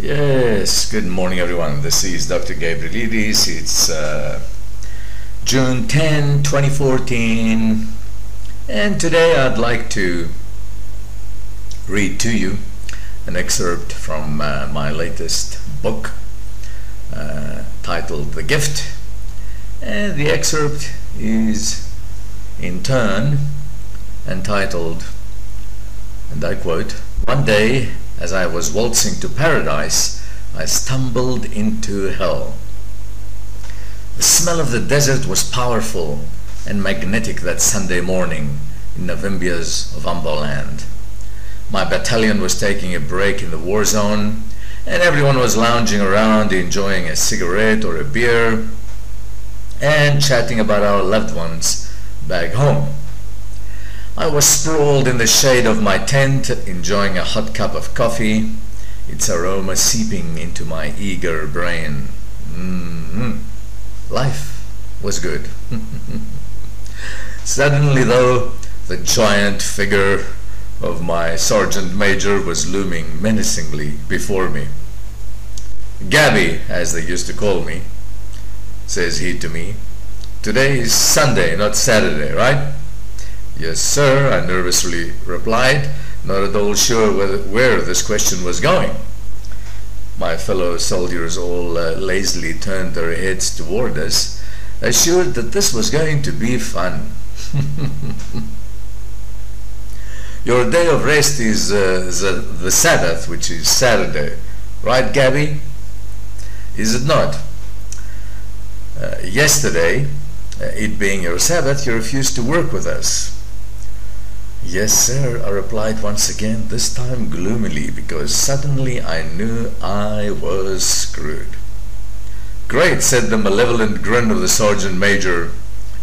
Yes, good morning everyone. This is Dr. Gabrielides. It's uh, June 10, 2014, and today I'd like to read to you an excerpt from uh, my latest book uh, titled The Gift. And the excerpt is in turn entitled, and I quote, One day as I was waltzing to paradise, I stumbled into hell. The smell of the desert was powerful and magnetic that Sunday morning in Namibia's Ovambo land. My battalion was taking a break in the war zone, and everyone was lounging around enjoying a cigarette or a beer and chatting about our loved ones back home. I was sprawled in the shade of my tent, enjoying a hot cup of coffee, its aroma seeping into my eager brain. Mm-hmm. Life was good. Suddenly, though, the giant figure of my sergeant major was looming menacingly before me. Gabby, as they used to call me, says he to me, today is Sunday, not Saturday, right? Yes, sir, I nervously replied, not at all sure whether, where this question was going. My fellow soldiers all uh, lazily turned their heads toward us, assured that this was going to be fun. Your day of rest is uh, the, the Sabbath, which is Saturday. Right, Gabby? Is it not? Uh, yesterday, uh, it being your Sabbath, you refused to work with us. Yes, sir, I replied once again, this time gloomily, because suddenly I knew I was screwed. Great, said the malevolent grin of the sergeant major.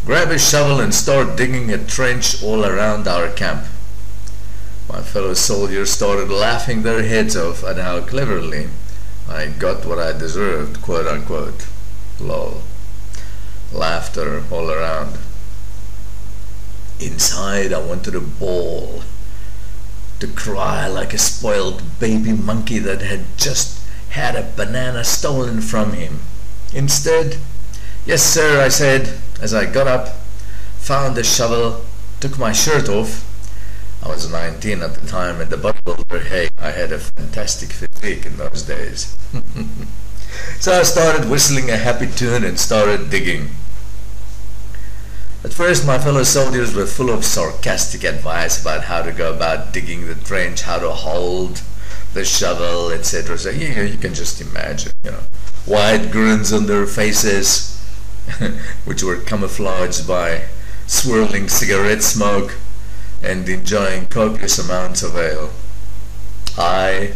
Grab a shovel and start digging a trench all around our camp. My fellow soldiers started laughing their heads off at how cleverly I got what I deserved, quote unquote. Lol. Laughter all around. Inside, I wanted to bawl, to cry like a spoiled baby monkey that had just had a banana stolen from him. Instead, yes, sir, I said as I got up, found a shovel, took my shirt off. I was 19 at the time, and the bodybuilder, hey, I had a fantastic physique in those days. so I started whistling a happy tune and started digging. At first, my fellow soldiers were full of sarcastic advice about how to go about digging the trench, how to hold the shovel, etc. So yeah, you can just imagine, you know, wide grins on their faces, which were camouflaged by swirling cigarette smoke and enjoying copious amounts of ale. I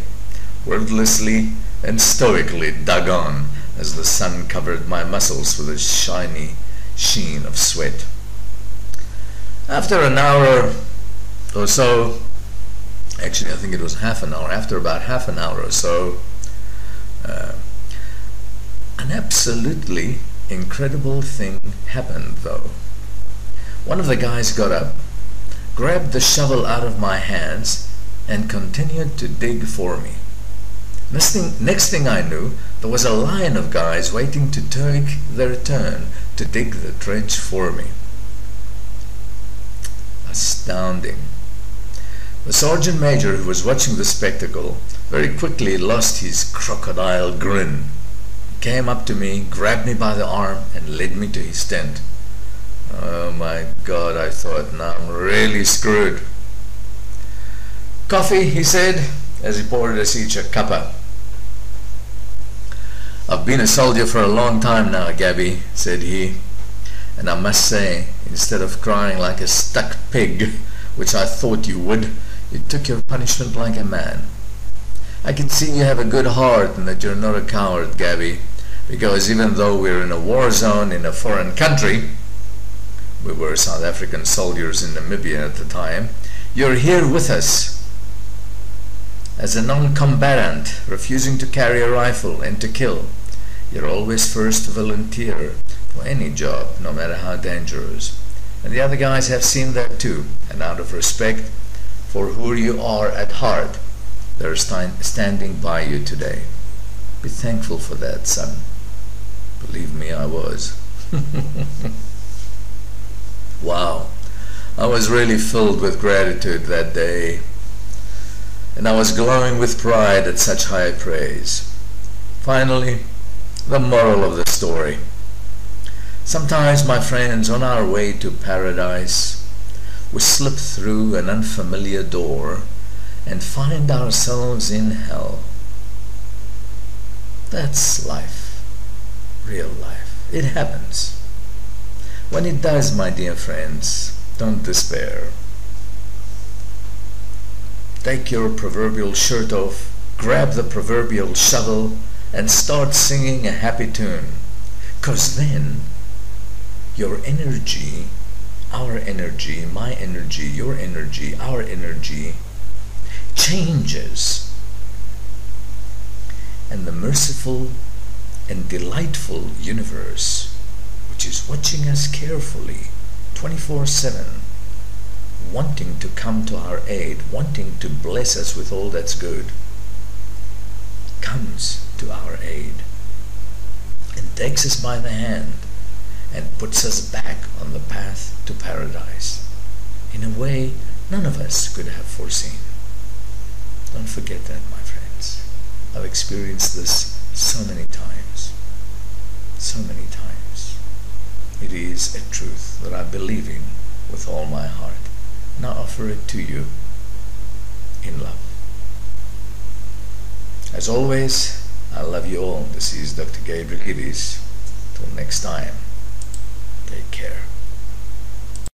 wordlessly and stoically dug on as the sun covered my muscles with a shiny sheen of sweat. After an hour or so, actually I think it was half an hour, after about half an hour or so, uh, an absolutely incredible thing happened though. One of the guys got up, grabbed the shovel out of my hands, and continued to dig for me. Next thing, next thing I knew, there was a line of guys waiting to take their turn to dig the trench for me astounding. The sergeant major who was watching the spectacle very quickly lost his crocodile grin. He came up to me, grabbed me by the arm, and led me to his tent. Oh my god, I thought, now I'm really screwed. Coffee, he said, as he poured us each a cuppa. I've been a soldier for a long time now, Gabby, said he, and I must say, Instead of crying like a stuck pig, which I thought you would, you took your punishment like a man. I can see you have a good heart and that you're not a coward, Gabby, because even though we're in a war zone in a foreign country, we were South African soldiers in Namibia at the time, you're here with us as a non-combatant, refusing to carry a rifle and to kill. You're always first volunteer for any job, no matter how dangerous. And the other guys have seen that too, and out of respect for who you are at heart, they're st standing by you today. Be thankful for that, son. Believe me, I was. wow. I was really filled with gratitude that day, and I was glowing with pride at such high praise. Finally, the moral of the story. Sometimes, my friends, on our way to paradise, we slip through an unfamiliar door and find ourselves in hell. That's life, real life. It happens. When it does, my dear friends, don't despair. Take your proverbial shirt off, grab the proverbial shovel, and start singing a happy tune. Because then your energy, our energy, my energy, your energy, our energy changes. And the merciful and delightful universe, which is watching us carefully 24 7, wanting to come to our aid, wanting to bless us with all that's good, comes to our aid and takes us by the hand and puts us back on the path to paradise in a way none of us could have foreseen. Don't forget that, my friends. I've experienced this so many times. So many times. It is a truth that I believe in with all my heart. I offer it to you in love. As always, I love you all. This is Dr. Gabrielides. Till next time, take care.